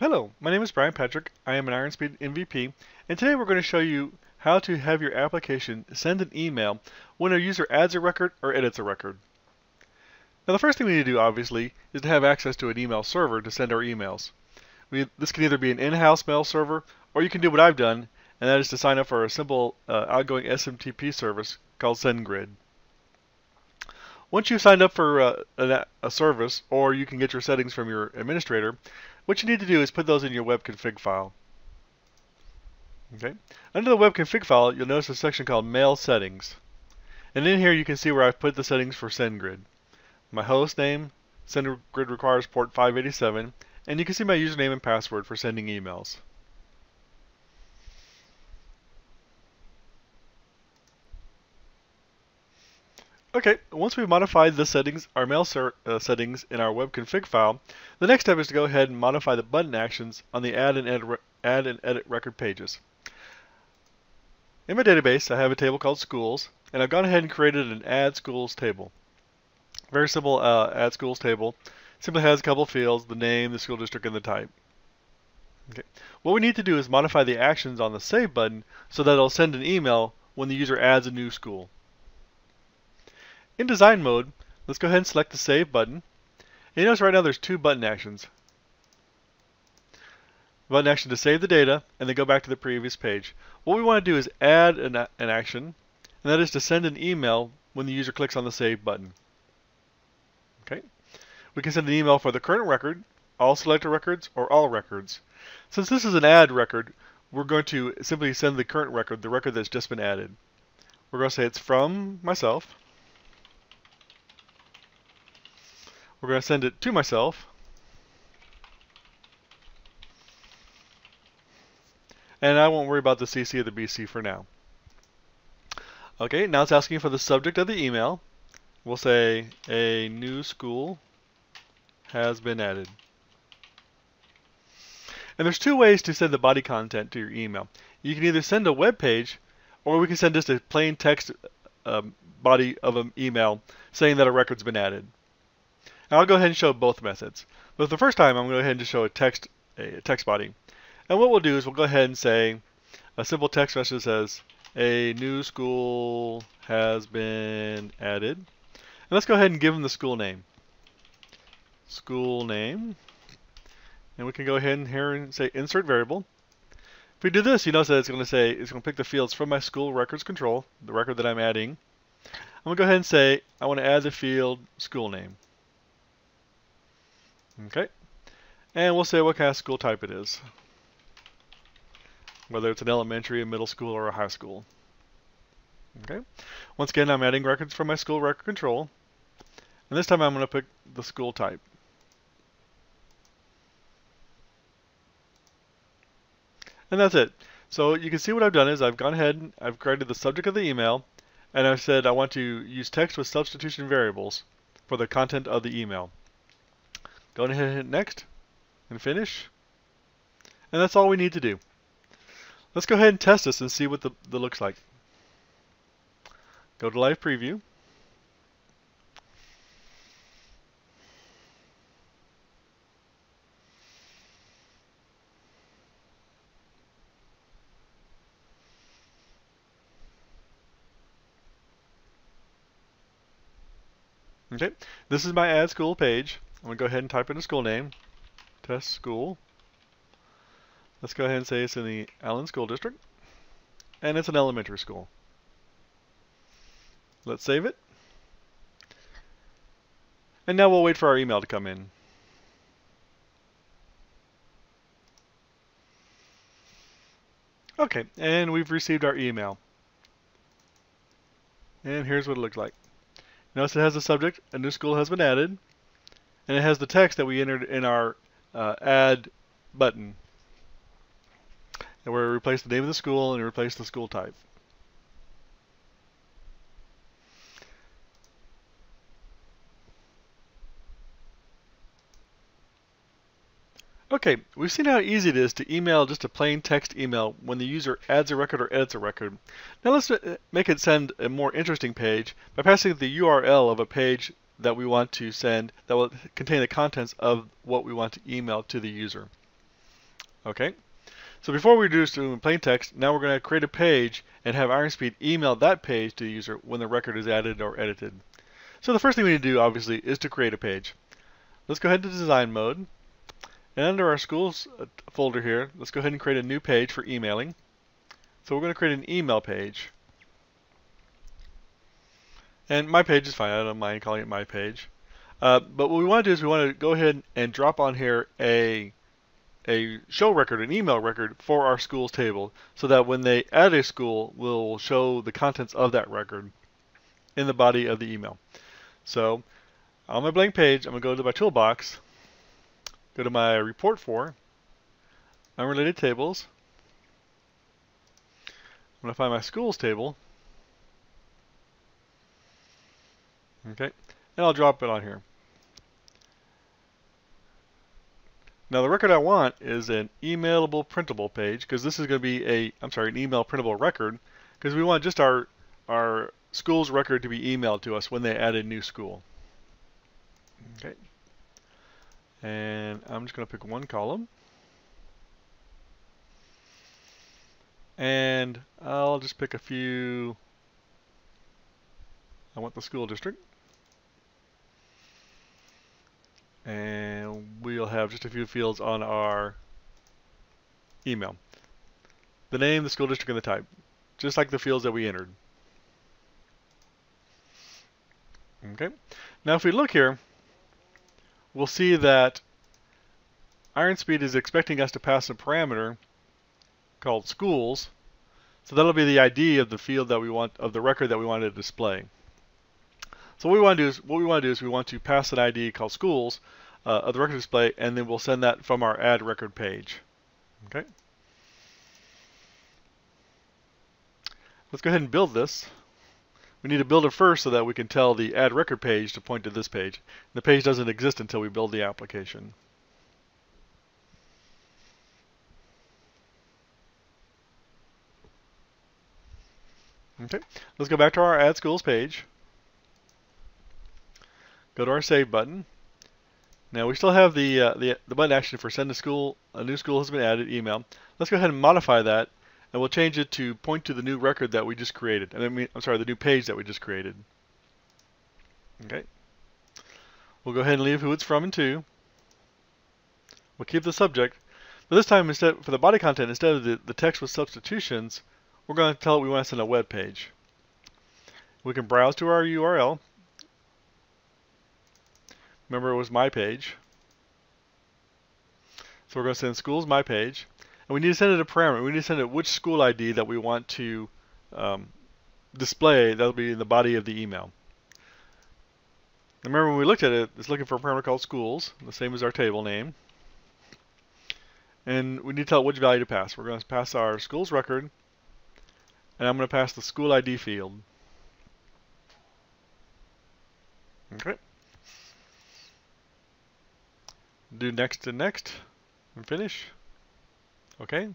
Hello, my name is Brian Patrick. I am an IronSpeed MVP, and today we're going to show you how to have your application send an email when a user adds a record or edits a record. Now the first thing we need to do, obviously, is to have access to an email server to send our emails. We, this can either be an in-house mail server, or you can do what I've done, and that is to sign up for a simple uh, outgoing SMTP service called SendGrid. Once you've signed up for uh, a, a, service, or you can get your settings from your administrator, what you need to do is put those in your web config file. Okay. Under the web config file, you'll notice a section called Mail Settings. And in here you can see where I've put the settings for SendGrid. My host name, SendGrid requires port 587, and you can see my username and password for sending emails. Okay, once we've modified the settings, our mail uh, settings in our web config file, the next step is to go ahead and modify the button actions on the add and edit, add and edit record pages. In my database, I have a table called schools, and I've gone ahead and created an add schools table. Very simple uh, add schools table. Simply has a couple fields, the name, the school district, and the type. Okay. What we need to do is modify the actions on the save button so that it'll send an email when the user adds a new school. In design mode, let's go ahead and select the Save button. And you notice right now there's two button actions. Button action to save the data and then go back to the previous page. What we want to do is add an, an action, and that is to send an email when the user clicks on the Save button. Okay. We can send an email for the current record, all selected records, or all records. Since this is an add record, we're going to simply send the current record, the record that's just been added. We're going to say it's from myself. We're going to send it to myself. And I won't worry about the CC or the BC for now. Okay, now it's asking for the subject of the email. We'll say a new school has been added. And there's two ways to send the body content to your email. You can either send a web page, or we can send just a plain text um, body of an email saying that a record's been added. Now I'll go ahead and show both methods. But the first time I'm going to go ahead and just show a text, a text body. And what we'll do is we'll go ahead and say a simple text message says, a new school has been added. And let's go ahead and give them the school name. School name. And we can go ahead and here and say insert variable. If we do this, you notice that it's going to say, it's going to pick the fields from my school records control, the record that I'm adding. I'm going to go ahead and say, I want to add the field school name. Okay. And we'll say what kind of school type it is. Whether it's an elementary, a middle school, or a high school. Okay. Once again, I'm adding records from my school record control. And this time I'm going to pick the school type. And that's it. So you can see what I've done is I've gone ahead and I've created the subject of the email and I've said I want to use text with substitution variables for the content of the email. Go ahead and hit next and finish. And that's all we need to do. Let's go ahead and test this and see what the, the looks like. Go to live preview. Okay, this is my ad school page. I'm to go ahead and type in a school name. Test school. Let's go ahead and say it's in the Allen School District. And it's an elementary school. Let's save it. And now we'll wait for our email to come in. Okay, and we've received our email. And here's what it looks like. Notice it has a subject, a new school has been added and it has the text that we entered in our uh, add button. And we replace the name of the school and replace the school type. Okay, we've seen how easy it is to email just a plain text email when the user adds a record or edits a record. Now let's uh, make it send a more interesting page by passing the URL of a page that we want to send that will contain the contents of what we want to email to the user. Okay. So before we do this in plain text, now we're going to create a page and have IronSpeed email that page to the user when the record is added or edited. So the first thing we need to do, obviously, is to create a page. Let's go ahead to design mode. And under our schools uh, folder here, let's go ahead and create a new page for emailing. So we're going to create an email page. And my page is fine. I don't mind calling it my page. Uh, but what we want to do is we want to go ahead and drop on here a a show record, an email record for our schools table, so that when they add a school, we'll show the contents of that record in the body of the email. So on my blank page, I'm going to go to my toolbox, go to my report for unrelated tables. I'm going to find my schools table. Okay, and I'll drop it on here. Now the record I want is an emailable printable page because this is going to be a, I'm sorry, an email printable record because we want just our, our school's record to be emailed to us when they add a new school. Okay. And I'm just going to pick one column. And I'll just pick a few. I want the school district. And we'll have just a few fields on our email. The name, the school district, and the type, just like the fields that we entered. Okay. Now if we look here, we'll see that IronSpeed is expecting us to pass a parameter called schools. So that'll be the ID of the field that we want, of the record that we want to display. So what we want to do is what we want to do is we want to pass an ID called schools uh, of the record display, and then we'll send that from our add record page. Okay. Let's go ahead and build this. We need to build it first so that we can tell the add record page to point to this page. The page doesn't exist until we build the application. Okay, let's go back to our Add Schools page. Go to our Save button. Now we still have the, uh, the, the button action for send a school, a new school has been added email. Let's go ahead and modify that and we'll change it to point to the new record that we just created. And I mean, I'm sorry, the new page that we just created. Okay. We'll go ahead and leave who it's from and to. We'll keep the subject. But this time, instead for the body content, instead of the, the text with substitutions, we're going to tell it we want to send a web page. We can browse to our URL, Remember, it was my page. So we're going to send schools my page. And we need to send it a parameter. We need to send it which school ID that we want to um, display. That'll be in the body of the email. Remember when we looked at it, it's looking for a parameter called schools, the same as our table name. And we need to tell it which value to pass. We're going to pass our schools record, and I'm going to pass the school ID field. Okay do next and next and finish. Okay.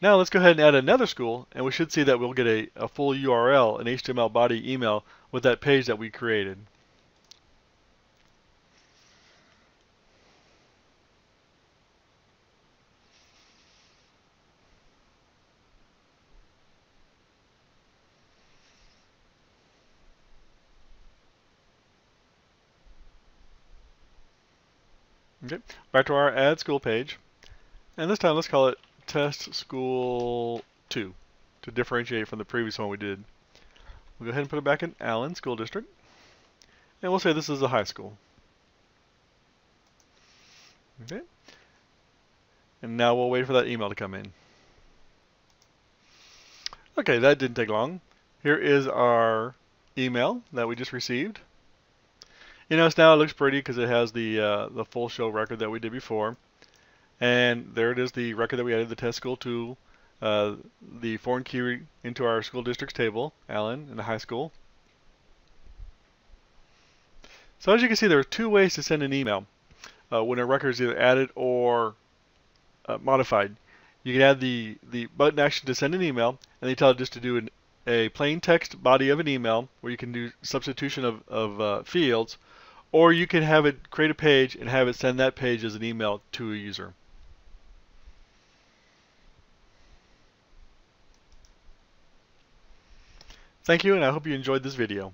Now let's go ahead and add another school and we should see that we'll get a, a full URL, an HTML body email with that page that we created. Okay, back to our add school page. And this time let's call it test school 2 to differentiate from the previous one we did. We'll go ahead and put it back in Allen School District. And we'll say this is a high school. Okay. And now we'll wait for that email to come in. Okay, that didn't take long. Here is our email that we just received. You notice now it looks pretty because it has the uh, the full show record that we did before. And there it is, the record that we added, the test school tool, uh, the foreign key into our school districts table, Allen, in the high school. So as you can see, there are two ways to send an email uh, when a record is either added or uh, modified. You can add the, the button action to send an email, and they tell it just to do an, a plain text body of an email where you can do substitution of, of uh, fields, or you can have it create a page and have it send that page as an email to a user. Thank you and I hope you enjoyed this video.